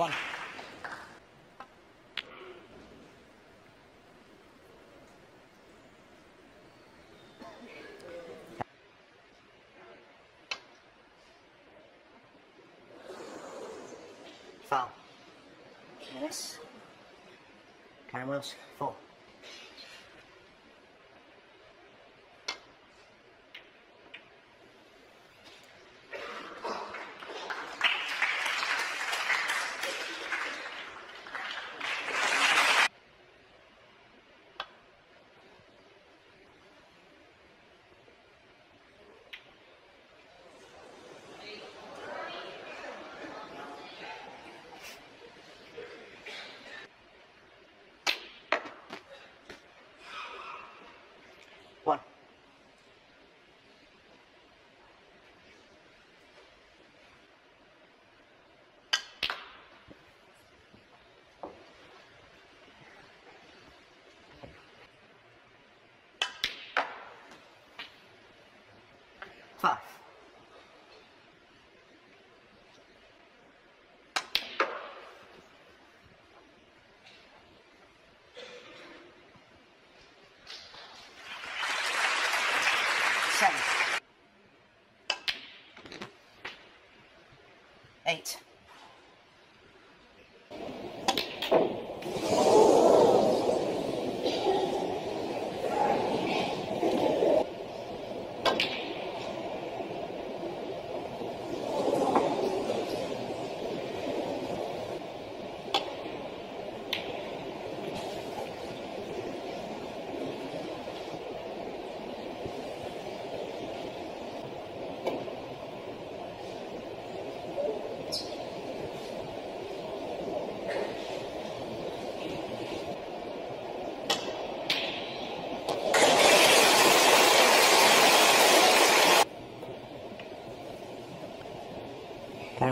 One. Foul. Yes. Wills, four. One. Five. Seven. Eight.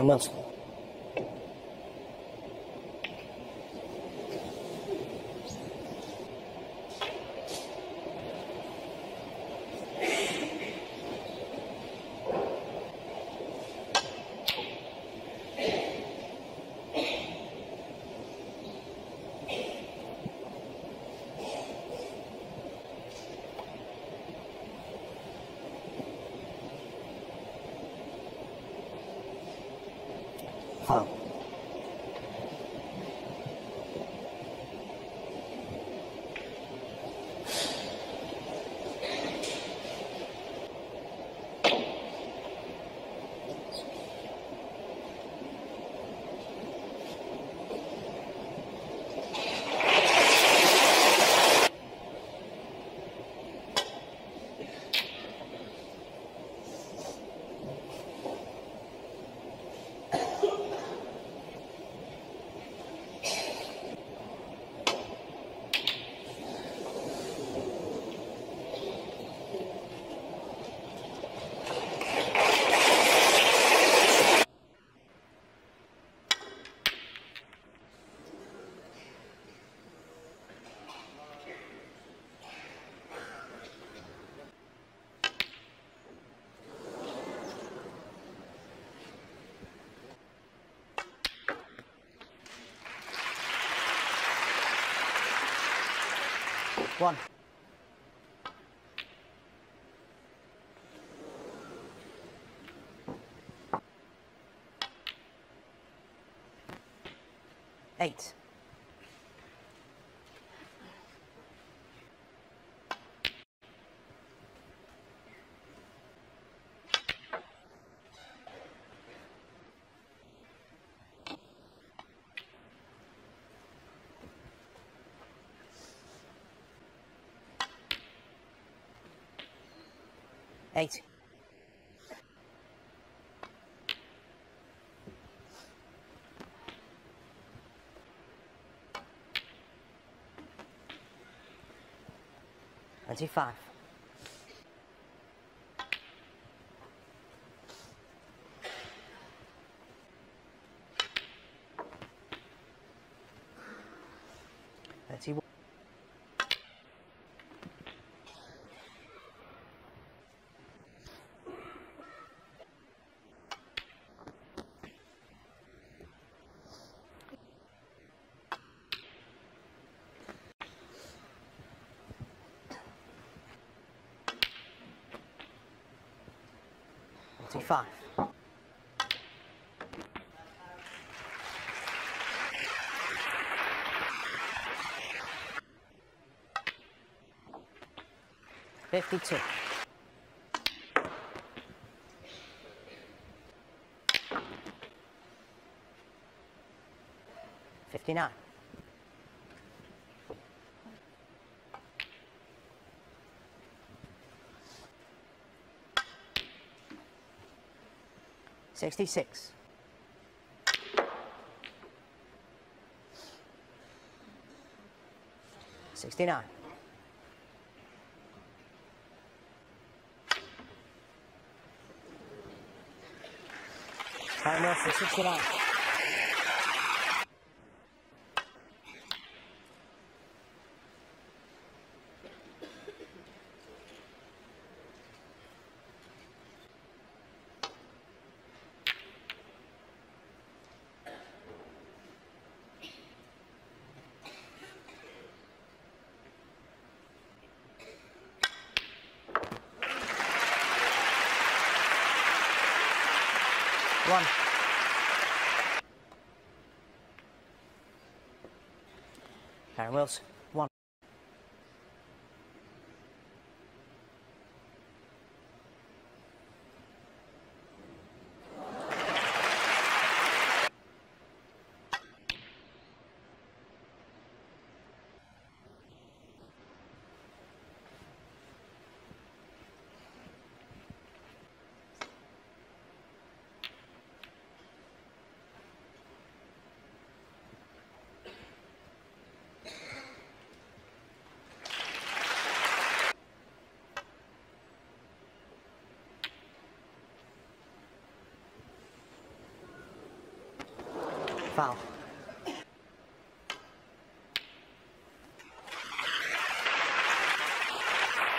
Kyren One. Eight. Eight. Twenty-five. 65. Fifty-two. Fifty-nine. Sixty-six. Sixty-nine. Time Wilson, sixty-nine. One. Kyren Wilson, one. Foul.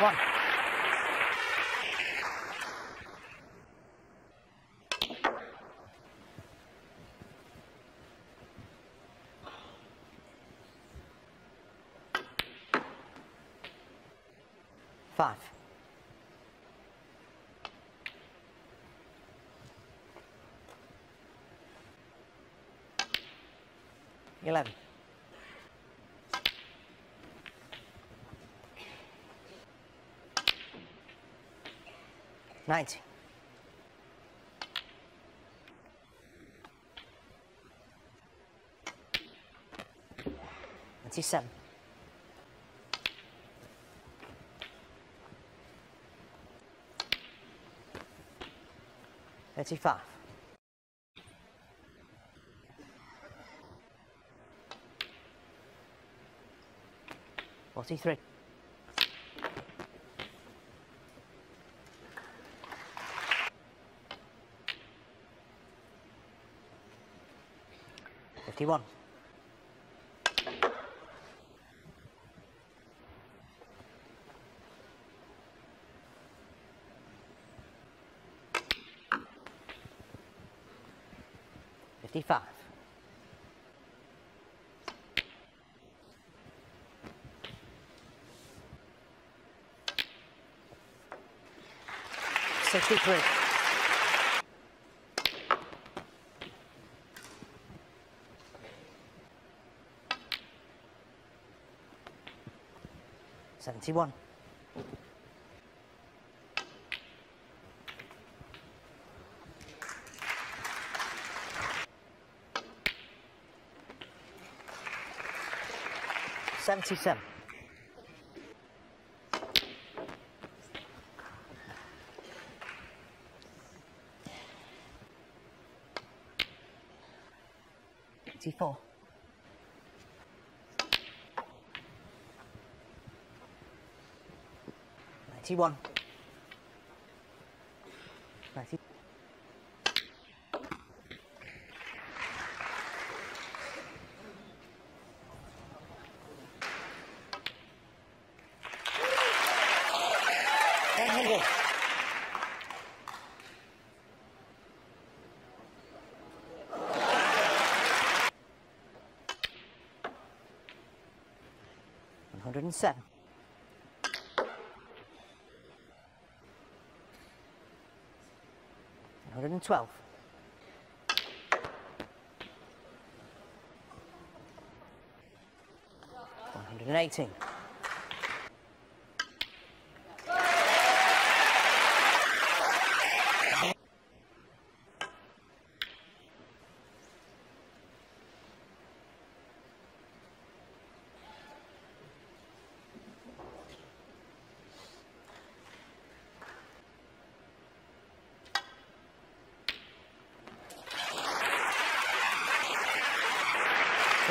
One. 11. Nineteen. Twenty-seven. Thirty-five. Forty-three. Fifty-one. Fifty-five. Sixty-three. Seventy-one. Seventy-seven. Eighty-four. Ninety-one. Ninety. 107. Hundred and twelve. One hundred and eighteen.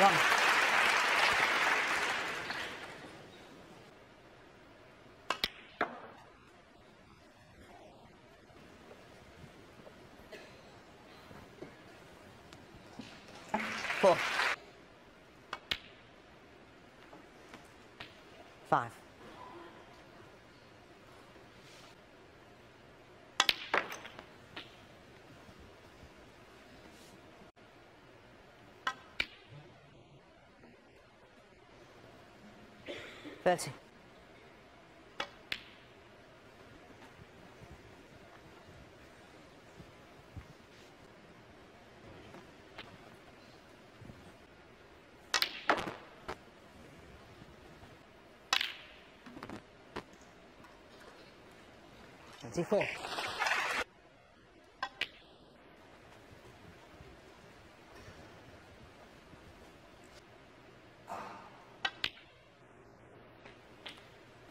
One. Four. Five. Thirty. Twenty-four.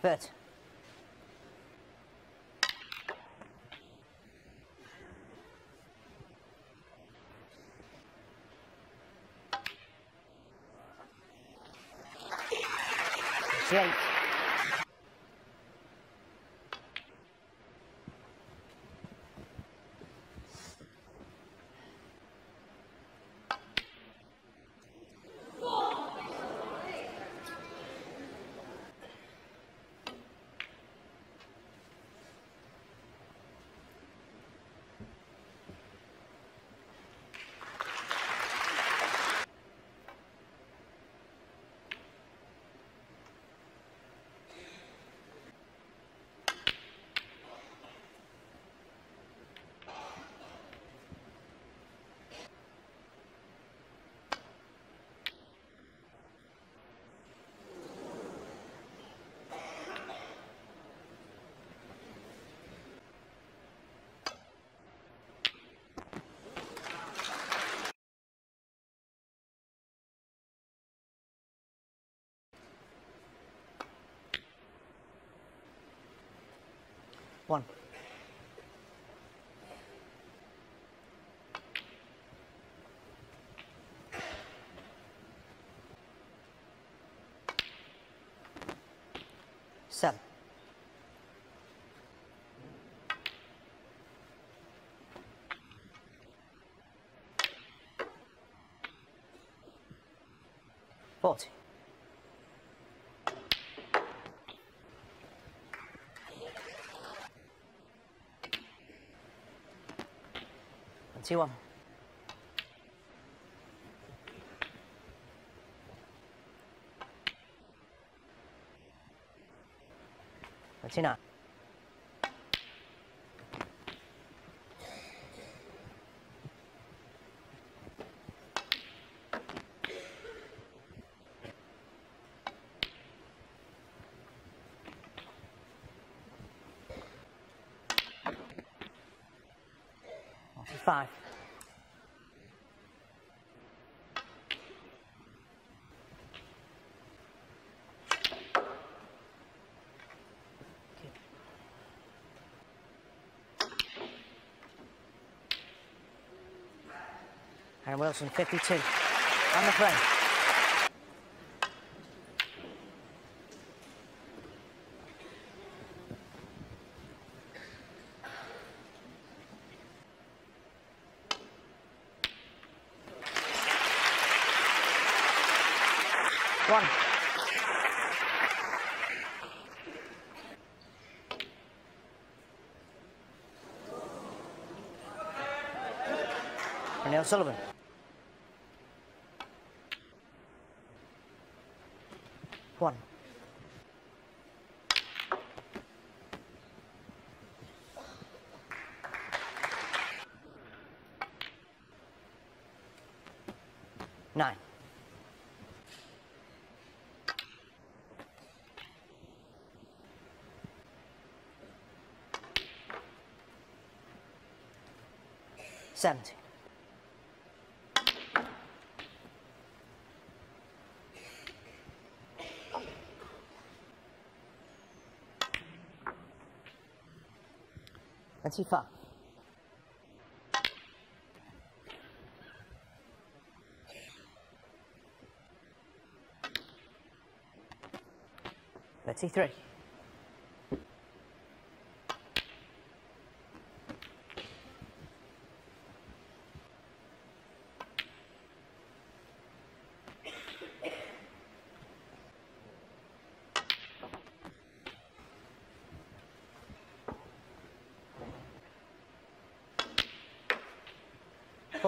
Thirty. Twenty-eight. One. Seven. Forty. Twenty-one. Twenty-nine. Forty-five. Kyren Wilson, 52. On the front. And Sullivan. One. Nine. Seventy. Fif- Sixty-four. Seventy.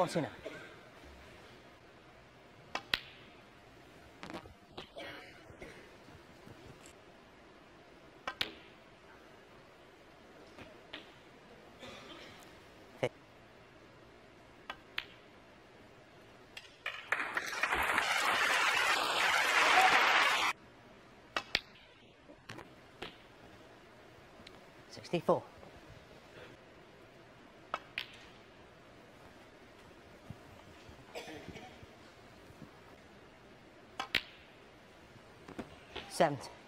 One hundred and two.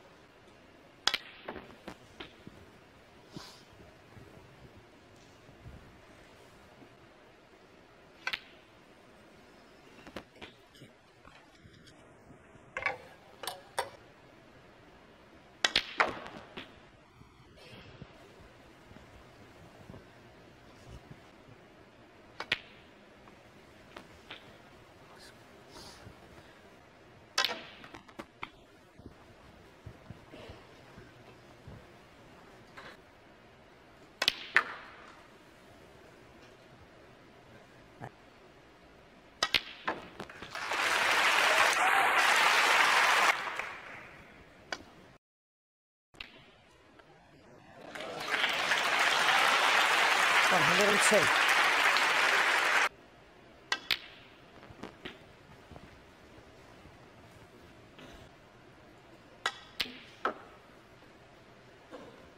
Hundred and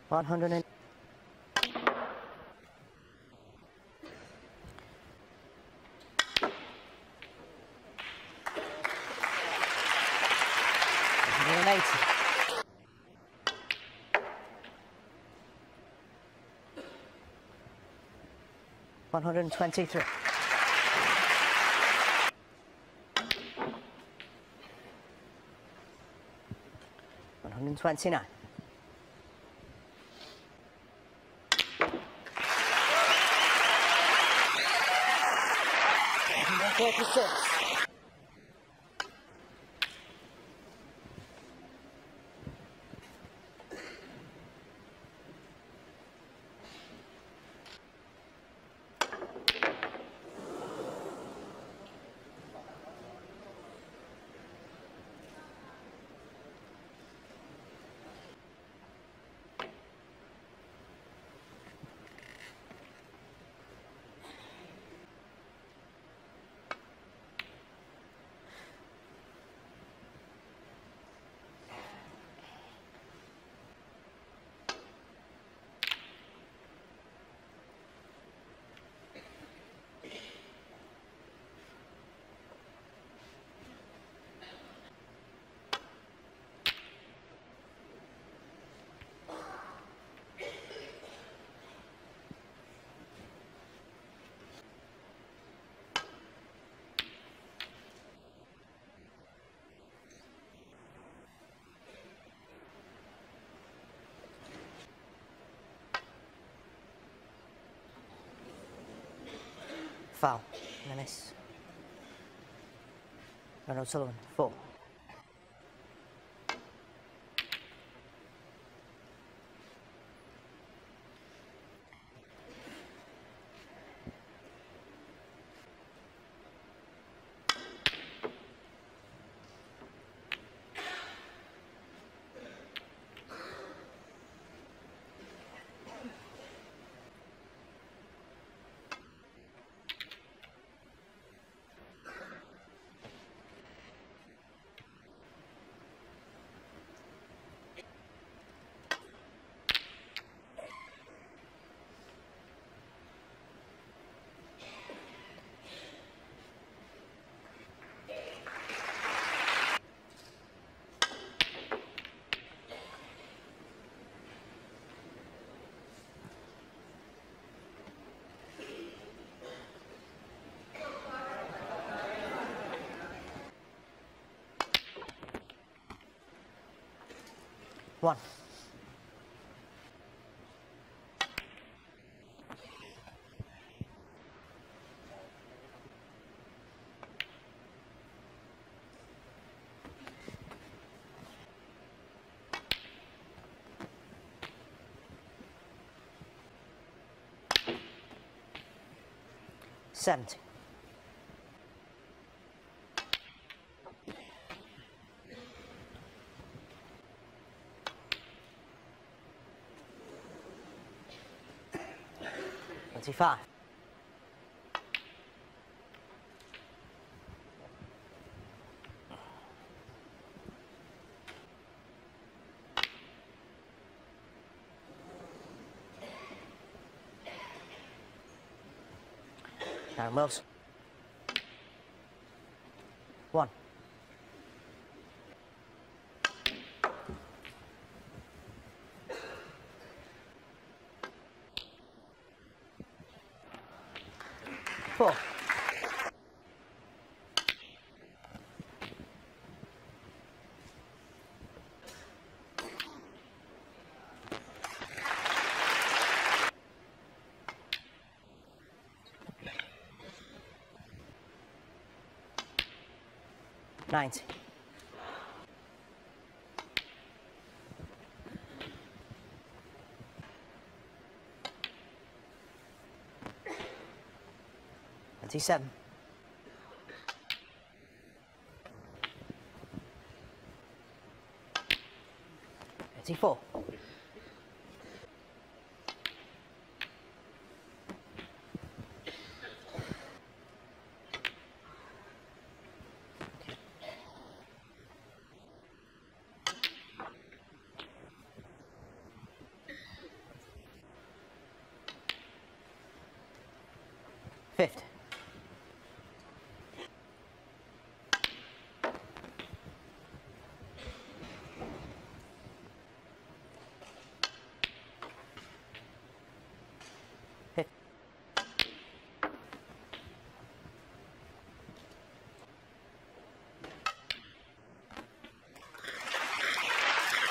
one hundred and eighty. One hundred and twenty-three. One hundred twenty-nine. One hundred and forty-six. Foul. And a miss. Ronnie O'Sullivan, four. One. Seventy. Twenty-five. Kyren Wilson. One. 90. Ninety-seven. Ninety-four.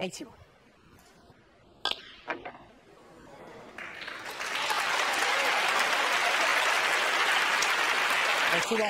Eighty-one. Eighty-one.